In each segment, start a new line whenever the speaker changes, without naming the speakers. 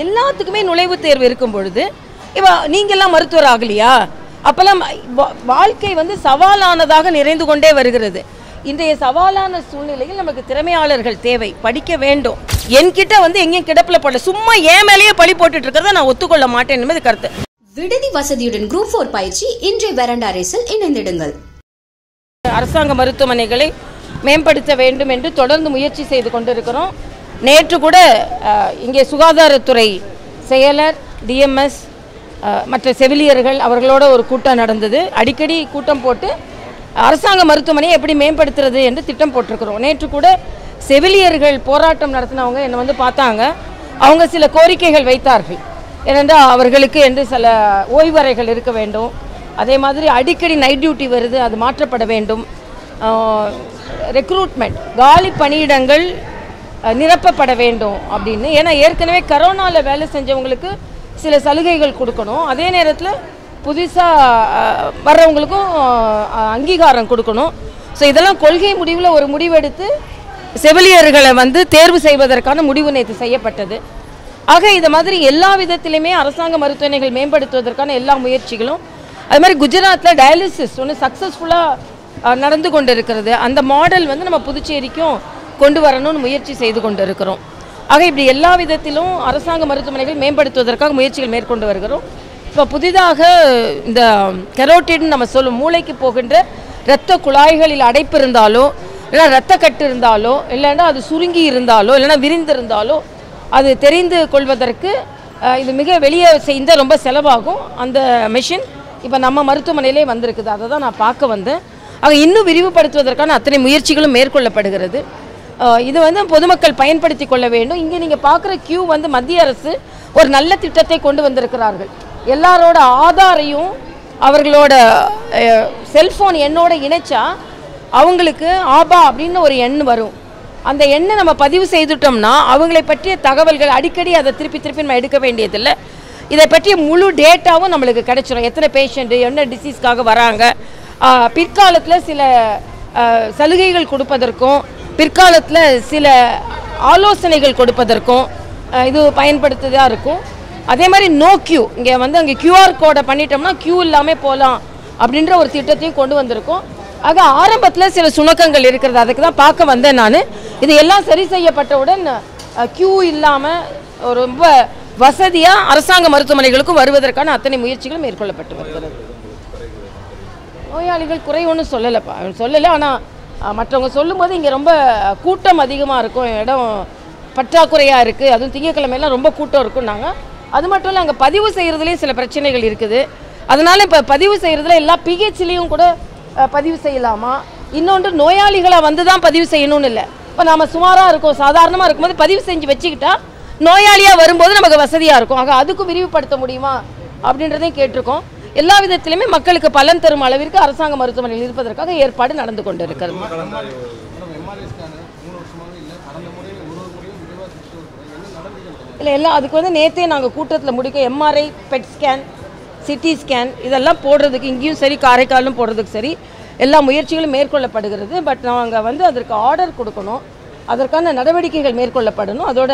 எல்லாத்துக்குமே நுழைவுத் தேர்வு இருக்கும் பொழுது இவ நீங்கெல்லாம் மருத்துவர் ஆகலையா? அப்பெல்லாம் வாழ்க்கை வந்து சவாலானதாக நிறைந்து கொண்டே வருகிறது. இன்றைய சவாலான சூழ்நிலையில் நமக்கு திறமையாளர்கள் தேவை படிக்க வேண்டும். என்கிட்ட வந்து எங்கேயும் கிடப்பில் போடல. சும்மா ஏன் மேலேயே பழி போட்டுட்டு இருக்கிறத நான் ஒத்துக்கொள்ள மாட்டேன் என்பது கருத்து.
விடுதி வசதியுடன் குரூப் ஃபோர் பயிற்சி இன்றைய வெரண்டா ரேஸில் இணைந்திடுங்கள்.
அரசாங்க மருத்துவமனைகளை மேம்படுத்த வேண்டும் என்று தொடர்ந்து முயற்சி செய்து கொண்டிருக்கிறோம். நேற்று கூட இங்கே சுகாதாரத்துறை செயலர் டிஎம்எஸ் மற்ற செவிலியர்கள் அவர்களோட ஒரு கூட்டம் நடந்தது. அடிக்கடி கூட்டம் போட்டு அரசாங்க மருத்துவமனையை எப்படி மேம்படுத்துறது என்று திட்டம் போட்டிருக்கிறோம். நேற்று கூட செவிலியர்கள் போராட்டம் நடத்தினவங்க என்னை வந்து பார்த்தாங்க. அவங்க சில கோரிக்கைகள் வைத்தார்கள். ஏனென்றால் அவர்களுக்கு என்று சில ஓய்வறைகள் இருக்க வேண்டும். அதே மாதிரி அடிக்கடி நைட் டியூட்டி வருது அது மாற்றப்பட வேண்டும். ரெக்ரூட்மெண்ட் காலி பணியிடங்கள் நிரப்பப்பட வேண்டும் அப்படின்னு. ஏன்னா ஏற்கனவே கரோனாவில் வேலை செஞ்சவங்களுக்கு சில சலுகைகள் கொடுக்கணும். அதே நேரத்தில் புதுசாக வர்றவங்களுக்கும் அங்கீகாரம் கொடுக்கணும். ஸோ இதெல்லாம் கொள்கை முடிவில் ஒரு முடிவெடுத்து செவிலியர்களை வந்து தேர்வு செய்வதற்கான முடிவு நேற்று செய்யப்பட்டது. ஆக இது மாதிரி எல்லா விதத்திலையுமே அரசாங்க மருத்துவமனைகள் மேம்படுத்துவதற்கான எல்லா முயற்சிகளும் அது மாதிரி குஜராத்தில் டயாலிசிஸ் ஒன்று சக்ஸஸ்ஃபுல்லாக நடந்து கொண்டு இருக்கிறது அந்த மாடல் வந்து நம்ம புதுச்சேரிக்கும் கொண்டு வரணும்னு முயற்சி செய்து கொண்டு இருக்கிறோம் ஆக இப்படி எல்லா விதத்திலும் அரசாங்க மருத்துவமனைகள் மேம்படுத்துவதற்காக முயற்சிகள் மேற்கொண்டு வருகிறோம். இப்போ புதிதாக இந்த கெரோட்டின் நம்ம சொல்லும் மூளைக்கு போகின்ற இரத்த குழாய்களில் அடைப்பு இருந்தாலோ இல்லைனா இரத்த கட்டு இருந்தாலோ இல்லைன்னா அது சுருங்கி இருந்தாலோ இல்லைன்னா விரிந்திருந்தாலோ அது தெரிந்து கொள்வதற்கு இது மிக வெளியே செய்த ரொம்ப செலவாகும். அந்த மெஷின் இப்போ நம்ம மருத்துவமனையிலே வந்திருக்குது. அதை தான் நான் பார்க்க வந்தேன். ஆக இன்னும் விரிவுபடுத்துவதற்கான அத்தனை முயற்சிகளும் மேற்கொள்ளப்படுகிறது. இது வந்து பொதுமக்கள் பயன்படுத்தி கொள்ள வேண்டும். இங்கே நீங்கள் பார்க்குற கியூ வந்து மத்திய அரசு ஒரு நல்ல திட்டத்தை கொண்டு வந்திருக்கிறார்கள். எல்லாரோட ஆதாரையும் அவர்களோட செல்ஃபோன் எண்ணோட இணைச்சா அவங்களுக்கு ஆபா அப்படின்னு ஒரு எண் வரும். அந்த எண்ணை நம்ம பதிவு செய்துட்டோம்னா அவங்களை பற்றிய தகவல்கள் அடிக்கடி அதை திருப்பி திருப்பி நம்ம எடுக்க வேண்டியதில்லை. இதை பற்றிய முழு டேட்டாவும் நம்மளுக்கு கிடைச்சிடும் எத்தனை பேஷண்ட்டு என்ன டிசீஸ்க்காக வராங்க. பிற்காலத்தில் சில சலுகைகள் கொடுப்பதற்கும் பிற்காலத்தில் சில ஆலோசனைகள் கொடுப்பதற்கும் இது பயன்படுத்ததாக இருக்கும். அதே மாதிரி நோ கியூ இங்கே வந்து அங்கே கியூஆர் கோடை பண்ணிட்டோம்னா கியூ இல்லாமல் போகலாம் அப்படின்ற ஒரு திட்டத்தையும் கொண்டு வந்திருக்கோம். ஆக ஆரம்பத்தில் சில சுணக்கங்கள் இருக்கிறது அதுக்கு தான் பார்க்க வந்தேன் நான். இது எல்லாம் சரி செய்யப்பட்டவுடன் கியூ இல்லாமல் ரொம்ப வசதியாக அரசாங்க மருத்துவமனைகளுக்கும் வருவதற்கான அத்தனை முயற்சிகளும் மேற்கொள்ளப்பட்டு வருகிறது. நோயாளிகள் குறை ஒன்றும் சொல்லலைப்பா சொல்லலை ஆனால் மற்றவங்க சொல்லும்போது இங்கே ரொம்ப கூட்டம் அதிகமாக இருக்கும். இடம் பற்றாக்குறையாக இருக்குது அதுவும் திங்கக்கிழமையெல்லாம் ரொம்ப கூட்டம் இருக்குன்னாங்க அது மட்டும் இல்லை அங்கே பதிவு செய்கிறதுலேயும் சில பிரச்சனைகள் இருக்குது. அதனால் இப்போ பதிவு செய்கிறதுல எல்லா பிஹெச்லேயும் கூட பதிவு செய்யலாமா? இன்னொன்று நோயாளிகளை வந்து தான் பதிவு செய்யணும்னு இல்லை. இப்போ நம்ம சுமாராக இருக்கோம். சாதாரணமாக இருக்கும்போது பதிவு செஞ்சு வச்சுக்கிட்டா நோயாளியாக வரும்போது நமக்கு வசதியாக இருக்கும். ஆக அதுக்கும் விரிவுபடுத்த முடியுமா? அப்படின்றதையும் கேட்டிருக்கோம். எல்லா விதத்திலுமே மக்களுக்கு பலன் தரும் அளவிற்கு அரசாங்க மருத்துவமனையில் இருப்பதற்காக ஏற்பாடு நடந்து கொண்டு இருக்கிறது இல்லை. எல்லாம் அதுக்கு வந்து நேற்றே நாங்கள் கூட்டத்தில் முடிக்க MRI PET scan CT scan இதெல்லாம் போடுறதுக்கு இங்கேயும் சரி காரைக்காலும் போடுறதுக்கு சரி எல்லா முயற்சிகளும் மேற்கொள்ளப்படுகிறது. பட் நாங்கள் வந்து அதற்கு ஆர்டர் கொடுக்கணும். அதற்கான நடவடிக்கைகள் மேற்கொள்ளப்படணும். அதோட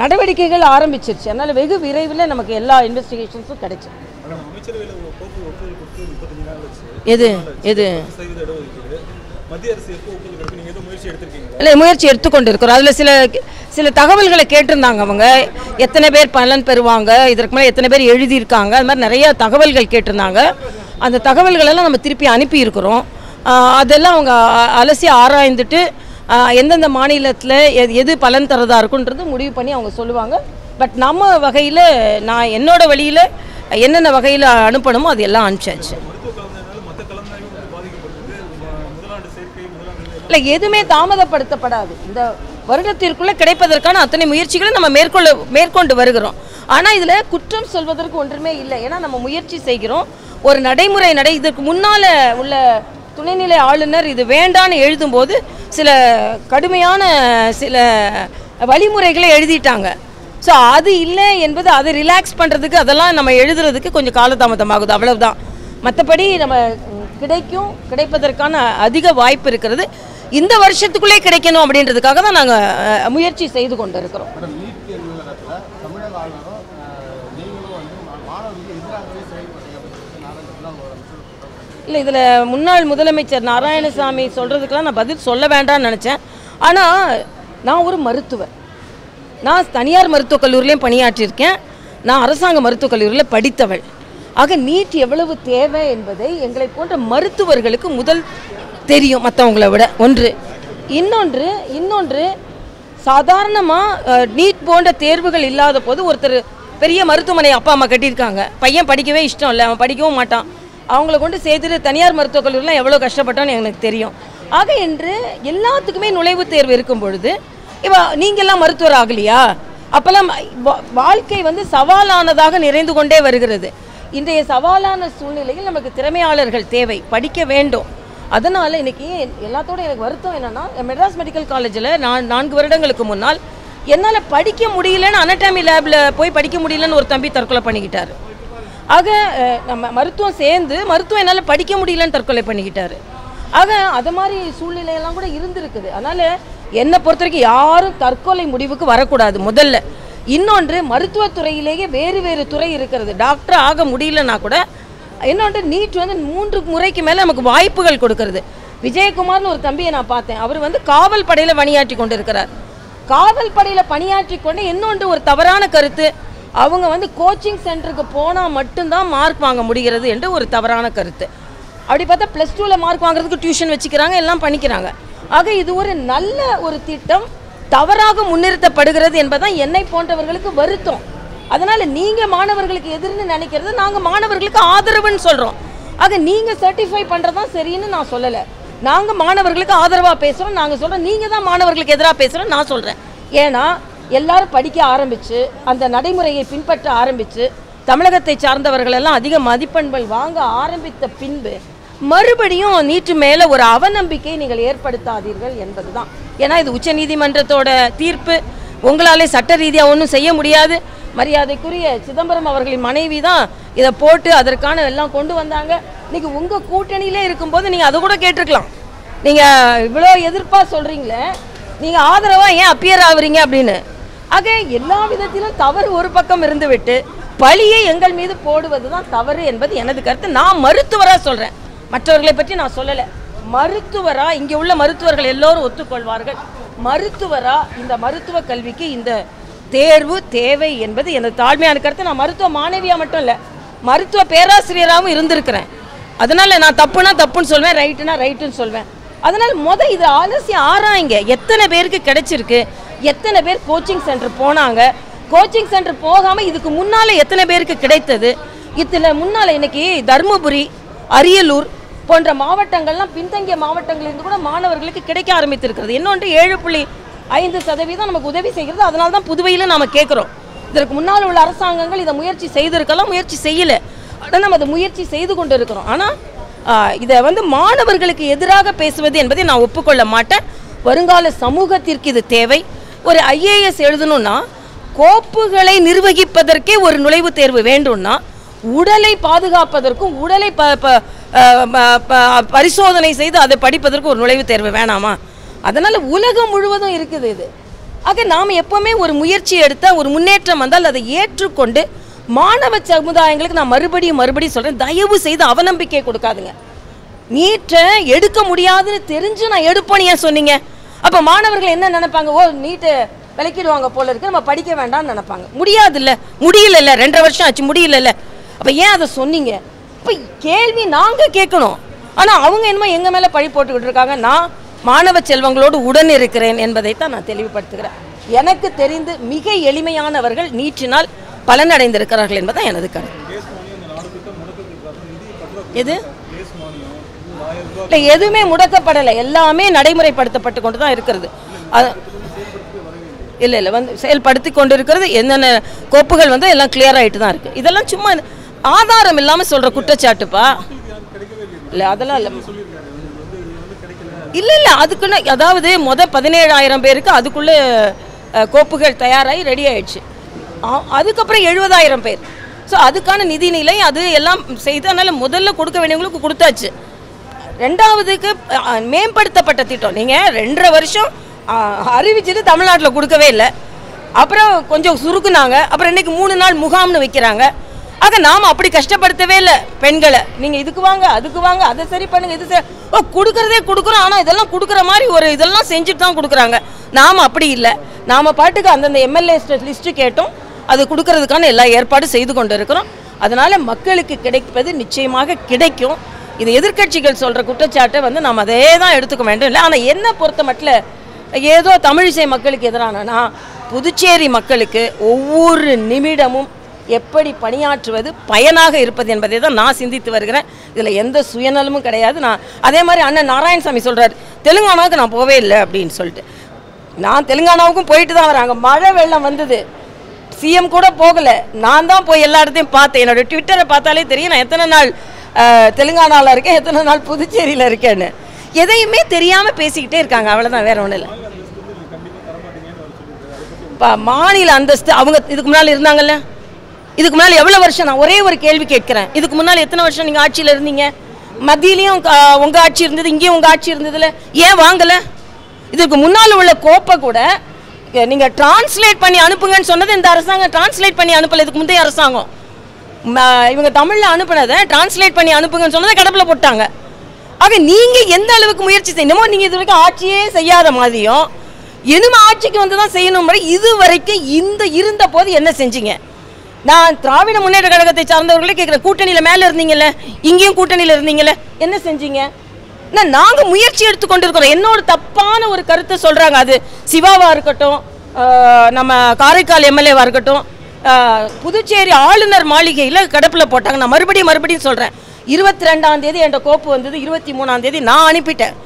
நடவடிக்கைகள் ஆரம்பிச்சிருச்சு. அதனால் வெகு விரைவில் நமக்கு எல்லா இன்வெஸ்டிகேஷன்ஸும்
வச்சு
எது? எது? இல்லை முயற்சி எடுத்துக்கொண்டு இருக்கிறோம் அதில் சில சில தகவல்களை கேட்டிருந்தாங்க அவங்க. எத்தனை பேர் பலன் பெறுவாங்க? இதற்கு மேலே எத்தனை பேர் எழுதியிருக்காங்க? அது மாதிரி நிறைய தகவல்கள் கேட்டிருந்தாங்க. அந்த தகவல்களெல்லாம் நம்ம திருப்பி அனுப்பி இருக்கிறோம் ஆஹ் அதெல்லாம் அவங்க அலசி ஆராய்ந்துட்டு எந்தெந்த மாநிலத்தில் எது எது பலன் தரதாக இருக்குன்றது முடிவு பண்ணி அவங்க சொல்லுவாங்க. பட் நம்ம வகையில் நான் என்னோட வழியில் என்னென்ன வகையில் அனுப்பணுமோ அது எல்லாம் அனுப்பிச்சாச்சு. இல்லை எதுவுமே தாமதப்படுத்தப்படாது. இந்த வருடத்திற்குள்ளே கிடைப்பதற்கான அத்தனை முயற்சிகளும் நம்ம மேற்கொள்ள மேற்கொண்டு வருகிறோம். ஆனால் இதில் குற்றம் சொல்வதற்கு ஒன்றுமே இல்லை. ஏன்னா நம்ம முயற்சி செய்கிறோம். ஒரு நடைமுறை நடை இதற்கு முன்னால் உள்ள துணைநிலை ஆளுநர் இது வேண்டான்னு எழுதும்போது சில கடுமையான சில வழிமுறைகளை எழுதிட்டாங்க. ஸோ அது இல்லை என்பது அதை ரிலாக்ஸ் பண்ணுறதுக்கு அதெல்லாம் நம்ம எழுதுறதுக்கு கொஞ்சம் காலதாமதமாகுது. அவ்வளவுதான். மற்றபடி நம்ம கிடைக்கும் கிடைப்பதற்கான அதிக வாய்ப்பு இருக்கிறது. இந்த வருஷத்துக்குள்ளே கிடைக்கணும் அப்படின்றதுக்காக தான் நாங்கள் முயற்சி செய்து கொண்டு இருக்கிறோம்
மேடம் நீட் தேர்வு விவகாரத்தில் தமிழக ஆளுநரும் அஹ், நீங்களும் வந்து மா- மாணவர்களுக்கு எதிராகவே செயல்படுறீங்க அப்படின்னு சொல்லிட்டு நாராயணத்துலாம் ஒரு அமைச்சர் குற்றம் சாட்டி
இல்லை இதில் முன்னாள் முதலமைச்சர் நாராயணசாமி சொல்கிறதுக்கெல்லாம் நான் பதில் சொல்ல வேண்டாம்னு நினச்சேன். ஆனால் நான் ஒரு மருத்துவர். நான் தனியார் மருத்துவக் கல்லூரிலையும் பணியாற்றியிருக்கேன். நான் அரசாங்க மருத்துவக் கல்லூரியில் படித்தவள். ஆக நீட் எவ்வளவு தேவை என்பதை எங்களை போன்ற மருத்துவர்களுக்கு முதல் தெரியும் மற்றவங்கள விட. ஒன்று. இன்னொன்று இன்னொன்று சாதாரணமாக நீட் போன்ற தேர்வுகள் இல்லாத போது ஒருத்தர் பெரிய மருத்துவமனை அப்பா அம்மா கட்டியிருக்காங்க. பையன் படிக்கவே இஷ்டம் இல்லை அவன் படிக்கவும் மாட்டான். அவங்கள கொண்டு சேர்த்துட்டு தனியார் மருத்துவக் கல்லூரிலாம் எவ்வளோ கஷ்டப்பட்டோம்னு எனக்கு தெரியும். ஆக என்று எல்லாத்துக்குமே நுழைவுத் தேர்வு இருக்கும் பொழுது இப்போ நீங்கள்லாம் மருத்துவர் ஆகலையா? அப்போல்லாம் வா- வாழ்க்கை வந்து சவாலானதாக நிறைந்து கொண்டே வருகிறது. இன்றைய சவாலான சூழ்நிலையில் நமக்கு திறமையாளர்கள் தேவை படிக்க வேண்டும். அதனால் இன்றைக்கி எல்லாத்தோட எனக்கு வருத்தம் என்னென்னா மெட்ராஸ் மெடிக்கல் காலேஜில் நான் நான்கு வருடங்களுக்கு முன்னால் என்னால் படிக்க முடியலன்னு அனட்டாமி லேபில் போய் படிக்க முடியலன்னு ஒரு தம்பி தற்கொலை பண்ணிக்கிட்டார். ஆக நம்ம மருத்துவம் சேர்ந்து மருத்துவம் என்னால் படிக்க முடியலன்னு தற்கொலை பண்ணிக்கிட்டாரு. ஆக அது மாதிரி சூழ்நிலையெல்லாம் கூட இருந்திருக்குது. அதனால் என்னை பொறுத்த வரைக்கும் யாரும் தற்கொலை முடிவுக்கு வரக்கூடாது முதல்ல. இன்னொன்று மருத்துவத்துறையிலேயே வேறு வேறு துறை இருக்கிறது. டாக்டர் ஆக முடியலன்னா கூட இன்னொன்று நீட் வந்து மூன்று முறைக்கு மேலே நமக்கு வாய்ப்புகள் கொடுக்கறது. விஜயகுமார்னு ஒரு தம்பியை நான் பார்த்தேன். அவர் வந்து காவல் படையில் பணியாற்றி கொண்டு இருக்கிறார் காவல் படையில் பணியாற்றி கொண்டு இன்னொன்று ஒரு தவறான கருத்து. அவங்க வந்து கோச்சிங் சென்டருக்கு போனால் மட்டும்தான் மார்க் வாங்க முடிகிறது என்று ஒரு தவறான கருத்து. அப்படி பார்த்தா ப்ளஸ் டூவில் மார்க் வாங்குறதுக்கு டியூஷன் வச்சுக்கிறாங்க எல்லாம் பண்ணிக்கிறாங்க. ஆக இது ஒரு நல்ல ஒரு திட்டம் தவறாக முன்னிறுத்தப்படுகிறது என்பதுதான் என்னை போன்றவர்களுக்கு வருத்தம். அதனால் நீங்கள் மாணவர்களுக்கு எதிர்னு நினைக்கிறது நாங்கள் மாணவர்களுக்கு ஆதரவுன்னு சொல்கிறோம் ஆக நீங்கள் சர்டிஃபை பண்றதுதான் சரின்னு நான் சொல்லலை. நாங்கள் மாணவர்களுக்கு ஆதரவாக பேசுகிறோம் நாங்கள் சொல்கிறோம் நீங்கள் தான் மாணவர்களுக்கு எதிராக பேசுகிறோம் நான் சொல்கிறேன் ஏன்னா எல்லாரும் படிக்க ஆரம்பித்து அந்த நடைமுறையை பின்பற்ற ஆரம்பித்து தமிழகத்தை சார்ந்தவர்களெல்லாம் அதிக மதிப்பெண்கள் வாங்க ஆரம்பித்த பின்பு மறுபடியும் நீட்டு மேலே ஒரு அவநம்பிக்கையை நீங்கள் ஏற்படுத்தாதீர்கள் என்பது தான் ஏன்னா இது உச்சநீதிமன்றத்தோட தீர்ப்பு. உங்களாலே சட்ட ரீதியாக ஒன்றும் செய்ய முடியாது. மரியாதைக்குரிய சிதம்பரம் அவர்களின் மனைவி தான் இதை போட்டு அதற்கான எல்லாம் கொண்டு வந்தாங்க. இன்னைக்கு உங்கள் கூட்டணியிலே இருக்கும்போது நீங்கள் அதை கூட கேட்டிருக்கலாம். நீங்கள் இவ்வளோ எதிர்ப்பாக சொல்கிறீங்களே நீங்கள் ஆதரவாக ஏன் அப்பியர் ஆகுறீங்க அப்படின்னு. ஆக எல்லா விதத்திலும் தவறு ஒரு பக்கம் இருந்துவிட்டு பழியை எங்கள் மீது போடுவது தான் தவறு என்பது எனது கருத்து. நான் மருத்துவராக சொல்கிறேன் மற்றவர்களை பற்றி நான் சொல்லலை. மருத்துவரா இங்கே உள்ள மருத்துவர்கள் எல்லோரும் ஒத்துக்கொள்வார்கள். மருத்துவரா இந்த மருத்துவ கல்விக்கு இந்த தேர்வு தேவை என்பது எனது தாழ்மையான கருத்து. நான் மருத்துவ மாணவியாக மட்டும் இல்லை மருத்துவ பேராசிரியராகவும் இருந்திருக்கிறேன். அதனால நான் தப்புனா தப்புன்னு சொல்வேன் ரைட்டுனா ரைட்டுன்னு சொல்வேன். அதனால் முத இதை ஆலோசி ஆராய்ங்க. எத்தனை பேருக்கு கிடைச்சிருக்கு? எத்தனை பேர் கோச்சிங் சென்டர் போனாங்க? கோச்சிங் சென்டர் போகாமல் இதுக்கு முன்னால் எத்தனை பேருக்கு கிடைத்தது? இதில் முன்னால் இன்னைக்கு தருமபுரி அரியலூர் போன்ற மாவட்டங்கள்லாம் பின்தங்கிய மாவட்டங்களிலிருந்து கூட மாணவர்களுக்கு கிடைக்க ஆரம்பித்திருக்கிறது. இன்னொன்று ஏழு புள்ளி ஐந்து சதவீதம் நமக்கு உதவி செய்கிறது. அதனால தான் புதுவையில் நாம் கேட்குறோம். இதற்கு முன்னால் உள்ள அரசாங்கங்கள் இதை முயற்சி செய்திருக்கலாம் முயற்சி செய்யலை. ஆனால் நம்ம அதை முயற்சி செய்து கொண்டு இருக்கிறோம் ஆனால் இதை வந்து மாணவர்களுக்கு எதிராக பேசுவது என்பதை நான் ஒப்புக்கொள்ள மாட்டேன். வருங்கால சமூகத்திற்கு இது தேவை. ஒரு ஐஏஎஸ் எழுதணும்னா கோப்புகளை நிர்வகிப்பதற்கே ஒரு நுழைவுத் தேர்வு வேண்டும்னா உடலை பாதுகாப்பதற்கும் உடலை ப ப- ப- ப- பரிசோதனை செய்து அதை படிப்பதற்கு ஒரு நுழைவுத் தேர்வு வேணாமா? அதனால் உலகம் முழுவதும் இருக்குது இது. ஆக நாம் எப்போவுமே ஒரு முயற்சி எடுத்தால் ஒரு முன்னேற்றம் வந்தால் அதை ஏற்றுக்கொண்டு மாணவ சமுதாயங்களுக்கு நான் மறுபடியும் மறுபடியும் சொல்கிறேன் தயவு செய்து அவநம்பிக்கை கொடுக்காதுங்க. நீட்டை எடுக்க முடியாதுன்னு தெரிஞ்சு நான் எடுப்பேன்னு ஏன் சொன்னீங்க? அப்போ மாணவர்கள் என்ன நினைப்பாங்க? ஓ நீட்டை விளக்கிடுவாங்க போல இருக்கு. நம்ம படிக்க வேண்டாம்னு நினைப்பாங்க. முடியாதில்ல. முடியல இல்லை ரெண்டரை வருஷம் ஆச்சு முடியலல்ல. அப்போ ஏன் அதை சொன்னீங்க? இப்போ கேள்வி நாங்கள் கேட்கணும். ஆனால் அவங்க என்னமோ எங்கள் மேலே பழி போட்டுக்கிட்டு இருக்காங்க. நான் மாணவ செல்வங்களோடு உடன் இருக்கிறேன் என்பதைத்தான் நான் தெளிவுபடுத்துகிறேன். எனக்கு தெரிந்து மிக எளிமையானவர்கள் நீற்றினால் பலனடைந்திருக்கிறார்கள் என்பதுதான் எனது கருத்து. எது? இல்லை எதுவுமே முடக்கப்படலை. எல்லாமே நடைமுறைப்படுத்தப்பட்டு கொண்டு தான் இருக்கிறது. அது இல்லை இல்லை வந்து செயல்படுத்தி கொண்டு இருக்கிறது என்னென்ன கோப்புகள் வந்து எல்லாம் கிளியர் ஆகிட்டு தான் இருக்குது இதெல்லாம் சும்மா ஆதாரம் இல்லாமல் சொல்கிற குற்றச்சாட்டுப்பா. இல்லை அதெல்லாம் இல்லை. இல்லை இல்லை அதுக்குன்னு அதாவது மொதல் பதினேழாயிரம் பேருக்கு அதுக்குள்ளே கோப்புகள் தயாராகி ரெடி ஆயிடுச்சு. அதுக்கப்புறம் எழுபதாயிரம் பேர். ஸோ அதுக்கான நிதி நிலை அது எல்லாம் செய்து அதனால் முதல்ல கொடுக்க வேண்டியவங்களுக்கு கொடுத்தாச்சு. ரெண்டாவதுக்கு மேம்படுத்தப்பட்ட திட்டம். நீங்கள் ரெண்டரை வருஷம் அஹ், அறிவிச்சுட்டு தமிழ்நாட்டில் கொடுக்கவே இல்லை. அப்புறம் கொஞ்சம் சுருக்குனாங்க. அப்புறம் இன்னைக்கு மூணு நாள் முகாம்னு வைக்கிறாங்க. ஆக நாம் அப்படி கஷ்டப்படுத்தவே இல்லை பெண்களை. நீங்கள் இதுக்கு வாங்க அதுக்கு வாங்க அதை சரி பண்ணுங்கள் இது சரி ஓ கொடுக்குறதே கொடுக்குறோம். ஆனால் இதெல்லாம் கொடுக்குற மாதிரி ஒரு இதெல்லாம் செஞ்சுட்டு தான் கொடுக்குறாங்க. நாம் அப்படி இல்லை. நாம் பாட்டுக்கு அந்தந்த எம்எல்ஏ லிஸ்ட்டு கேட்டோம். அது கொடுக்கறதுக்கான எல்லா ஏற்பாடும் செய்து கொண்டு இருக்கிறோம். அதனால் மக்களுக்கு கிடைப்பது நிச்சயமாக கிடைக்கும். இது எதிர்க்கட்சிகள் சொல்கிற குற்றச்சாட்டை வந்து நம்ம அதே தான் எடுத்துக்க வேண்டும் இல்லை. ஆனால் என்ன பொறுத்த மட்டும் ஏதோ தமிழிசை மக்களுக்கு எதிரானனா புதுச்சேரி மக்களுக்கு ஒவ்வொரு நிமிடமும் எப்படி பணியாற்றுவது பயனாக இருப்பது என்பதை தான் நான் சிந்தித்து வருகிறேன். இதில் எந்த சுயநலமும் கிடையாது. நான் அதே மாதிரி அண்ணன் நாராயணசாமி சொல்கிறார் தெலுங்கானாவுக்கு நான் போவே இல்லை அப்படின்னு சொல்லிட்டு. நான் தெலுங்கானாவுக்கும் போயிட்டு தான் வராங்க மழை வெள்ளம் வந்தது. சிஎம் கூட போகலை. நான் தான் போய் எல்லா இடத்தையும் பார்த்தேன். என்னோடய ட்விட்டரை பார்த்தாலே தெரியும். நான் எத்தனை நாள் தெலுங்கானாவில் இருக்கேன் எத்தனை நாள் புதுச்சேரியில் இருக்கேன்னு. எதையுமே தெரியாமல் பேசிக்கிட்டே இருக்காங்க அவ்வளோதான் வேற ஒன்றும் இல்லை. பா மாநில அந்தஸ்து அவங்க இதுக்கு முன்னால் இருந்தாங்கல்ல? இதுக்கு முன்னால் எவ்வளோ வருஷம்? நான் ஒரே ஒரு கேள்வி கேட்குறேன். இதுக்கு முன்னால் எத்தனை வருஷம் நீங்கள் ஆட்சியில் இருந்தீங்க? மத்தியிலையும் உங்கள் ஆட்சி இருந்தது இங்கேயும் உங்கள் ஆட்சி இருந்ததுல. ஏன் வாங்கலை? இதுக்கு முன்னால் உள்ள கோப்பை கூட நீங்கள் டிரான்ஸ்லேட் பண்ணி அனுப்புங்கன்னு சொன்னது இந்த அரசாங்கம் டிரான்ஸ்லேட் பண்ணி அனுப்பலை. இதுக்கு முந்தைய அரசாங்கம். இவங்க தமிழில் அனுப்புனதை டிரான்ஸ்லேட் பண்ணி அனுப்புங்கன்னு சொன்னதை கடப்பில் போட்டாங்க. ஆக நீங்கள் எந்த அளவுக்கு முயற்சி செய்யணுமோ நீங்கள் இது வரைக்கும் ஆட்சியே செய்யாத மாதிரியும் இனிமே ஆட்சிக்கு வந்து தான் செய்யணும் முறை இது வரைக்கும் இந்த இருந்த போது என்ன செஞ்சீங்க? நான் திராவிட முன்னேற்ற கழகத்தை சார்ந்தவர்களே கேட்குறேன் கூட்டணியில் மேலே இருந்தீங்கல்ல இங்கேயும் கூட்டணியில் இருந்தீங்கல்ல என்ன செஞ்சீங்க? நான் நாங்கள் முயற்சி எடுத்து கொண்டிருக்கிறோம். என்னோட தப்பான ஒரு கருத்தை சொல்கிறாங்க அது சிவாவாக இருக்கட்டும் நம்ம காரைக்கால் எம்எல்ஏவாக இருக்கட்டும் புதுச்சேரி ஆளுநர் மாளிகையில் கடப்பில் போட்டாங்க. நான் மறுபடியும் மறுபடியும் சொல்கிறேன் இருபத்தி ரெண்டாம் தேதி என்கிட்ட கோப்பு வந்தது இருபத்தி மூணாம் தேதி நான் அனுப்பிட்டேன்.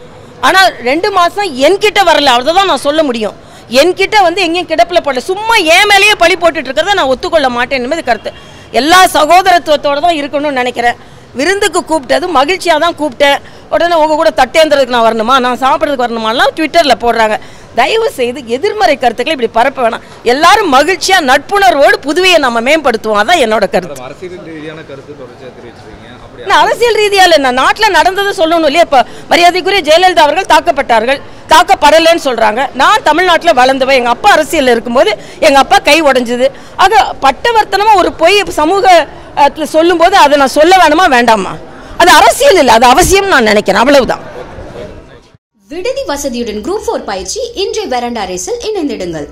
ஆனால் ரெண்டு மாதம் என்கிட்ட வரல. தான் நான் சொல்ல முடியும். என்கிட்ட வந்து எங்கேயும் கிடப்பில் போடல. சும்மா ஏன் மேலேயே பழி போட்டுட்டு இருக்கிறத நான் ஒத்துக்கொள்ள மாட்டேன். என்பது கருத்து. எல்லா சகோதரத்துவத்தோட தான் இருக்கணும்னு நினைக்கிறேன். விருந்துக்கு கூப்பிட்டது மகிழ்ச்சியாக தான் கூப்பிட்டேன். உடனே உங்கள் கூட தட்டேந்திரதுக்கு நான் வரணுமா? நான் சாப்பிட்றதுக்கு வரணுமாலாம் ட்விட்டரில் போடுறாங்க. தயவு செய்து எதிர்மறை கருத்துக்களை இப்படி பரப்ப வேணாம். எல்லாரும் மகிழ்ச்சியாக நட்புணர்வோடு புதுவையை நம்ம மேம்படுத்துவோம். அதான் என்னோட கருத்து.
அரசியல் ரீதியான கருத்து தொடர்ச்சியாக தெரிவிச்சிருக்கீங்க. அப்படி
நான் அரசியல் ரீதியா இல்லை நான் நாட்டில் நடந்ததை சொல்லணும் இல்லையா? இப்போ மரியாதைக்குரிய ஜெயலலிதா அவர்கள் தாக்கப்பட்டார்கள். தாக்கப்படலைன்னு சொல்றாங்க. நான் தமிழ்நாட்டில் வளர்ந்தவன் எங்க அப்பா அரசியலில் இருக்கும்போது எங்க அப்பா கை உடைஞ்சது. ஆக பட்டவர்த்தனமா ஒரு பொய் சமூகத்தில் சொல்லும்போது அதை நான் சொல்ல வேணுமா வேண்டாமா? அது அரசியல் இல்லை. அது அவசியம் நான் நினைக்கிறேன். அவ்வளவுதான்.
விடுதி வசதியுடன் குரூப் ஃபோர் பயிற்சி இன்றைய வெரண்டா ரேஸில் இணைந்திடுங்கள்.